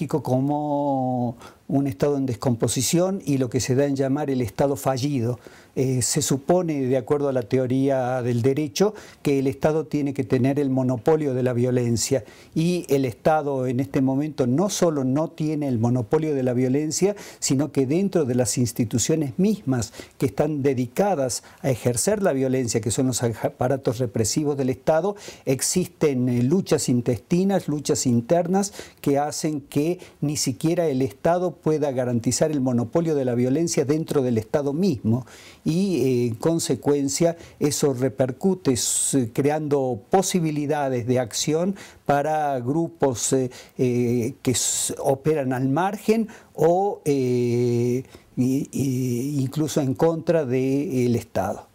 México como un Estado en descomposición y lo que se da en llamar el Estado fallido. Eh, se supone, de acuerdo a la teoría del derecho, que el Estado tiene que tener el monopolio de la violencia y el Estado en este momento no solo no tiene el monopolio de la violencia, sino que dentro de las instituciones mismas que están dedicadas a ejercer la violencia, que son los aparatos represivos del Estado, existen eh, luchas intestinas, luchas internas que hacen que ni siquiera el Estado pueda garantizar el monopolio de la violencia dentro del Estado mismo y eh, en consecuencia eso repercute creando posibilidades de acción para grupos eh, eh, que operan al margen o incluso en contra del Estado.